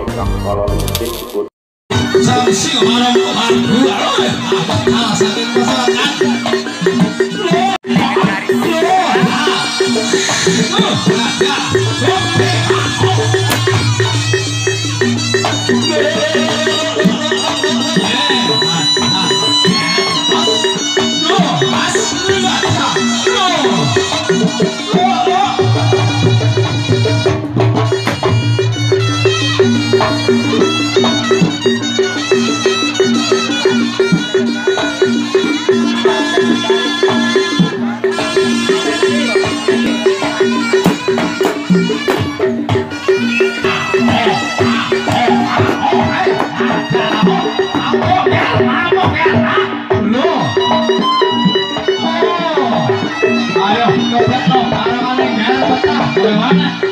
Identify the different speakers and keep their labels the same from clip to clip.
Speaker 1: ingkang
Speaker 2: kala lincih sebut Sampai marang aku Dari Ayo, kebetulan, para wanita, kebetulan, kebetulan, kebetulan,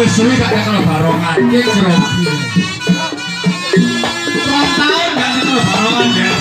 Speaker 2: Wis suwi gak ketemu barongan iki jroki. Rong taun gak ketemu barongan ya.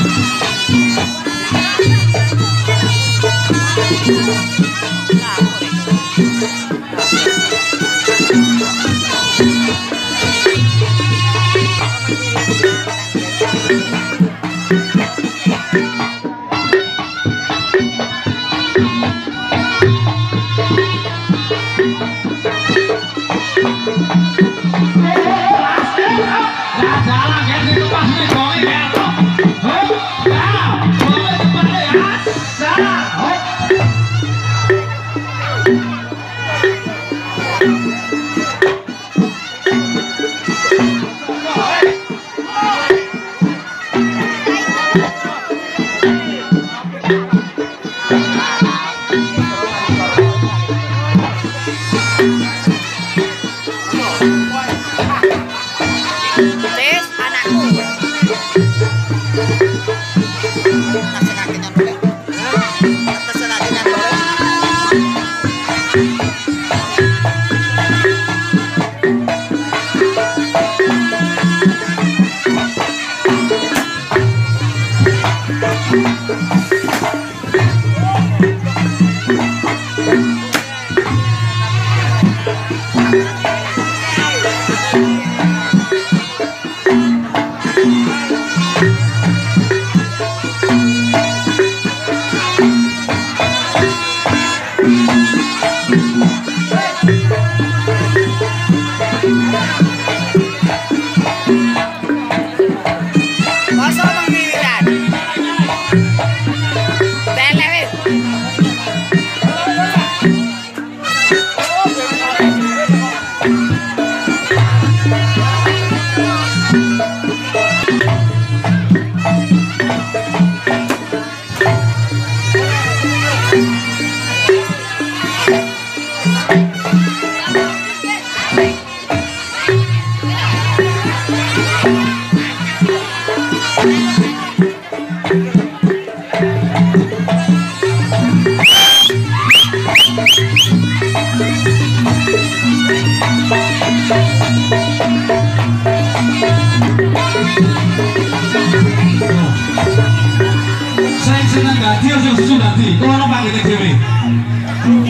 Speaker 2: Dadi. Kok ora panggil dhewe.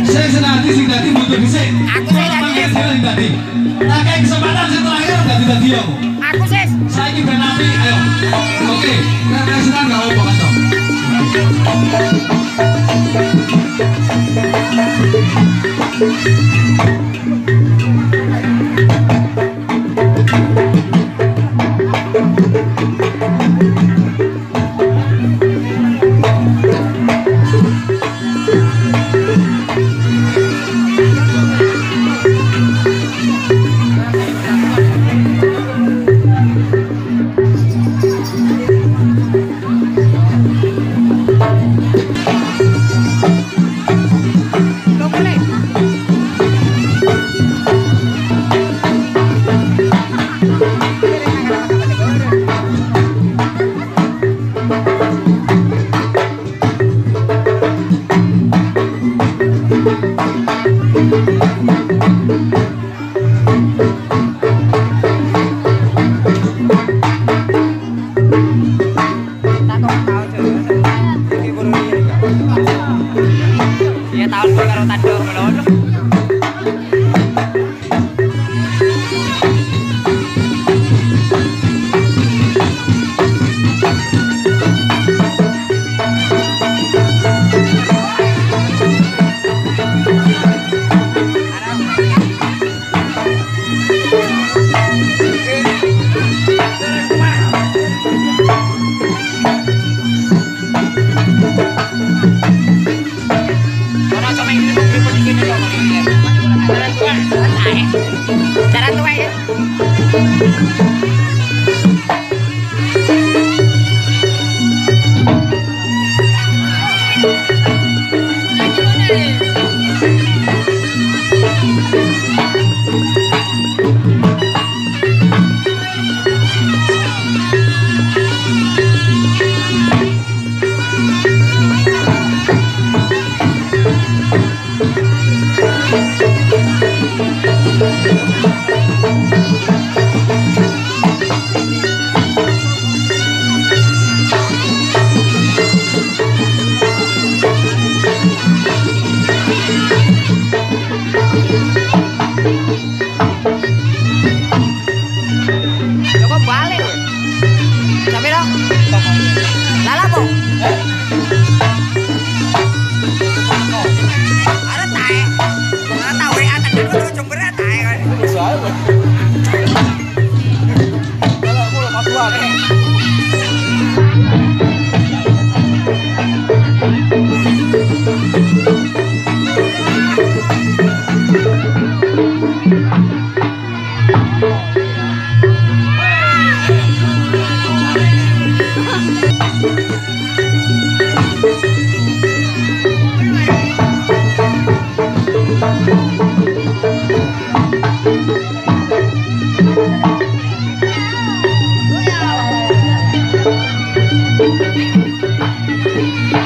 Speaker 2: Saya senang dadi sing dadi butuh dhisik.
Speaker 3: Aku sing dadi.
Speaker 2: sing dadi. Tak kayak kesempatan sing terakhir dadi dadi aku.
Speaker 3: Aku sis.
Speaker 2: Saiki ben api, ayo. Oke, nek senang gak apa kan toh.
Speaker 3: Lo Ahora, ahora, ahora,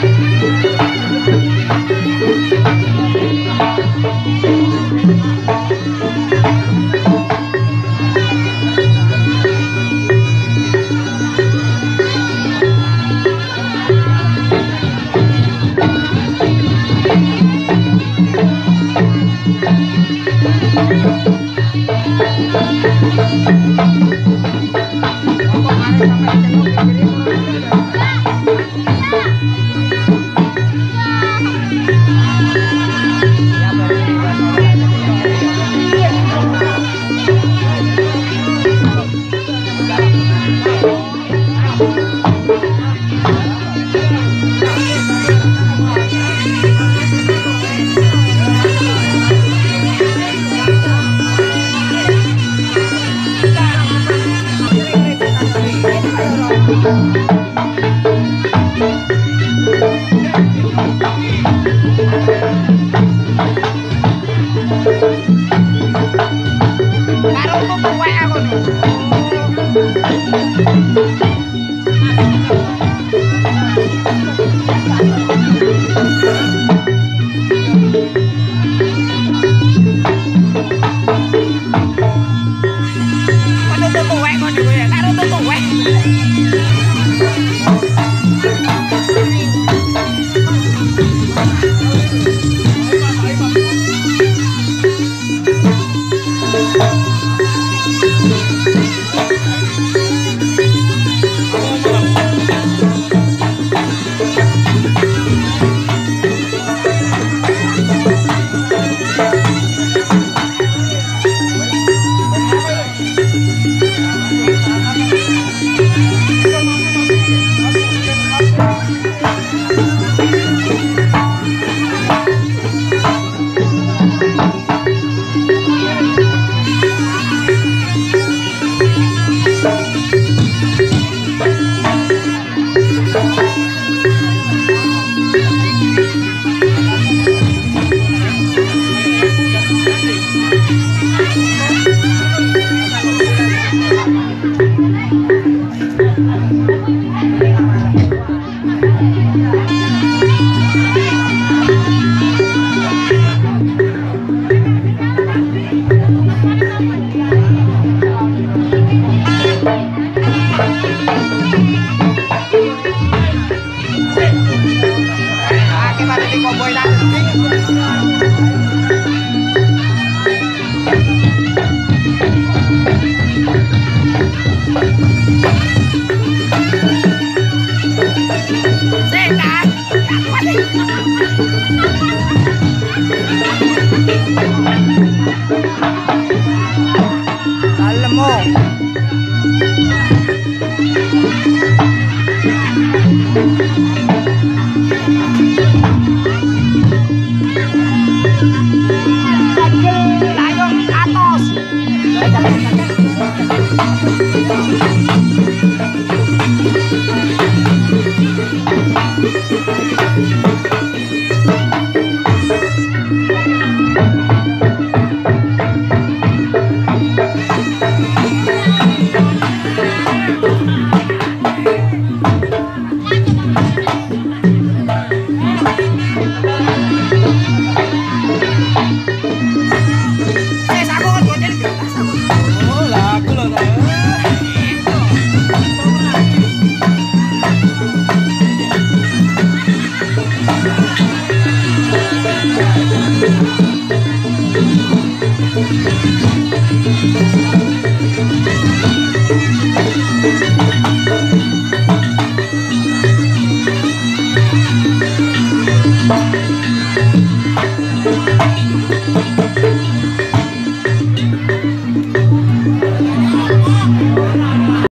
Speaker 3: Karo kuku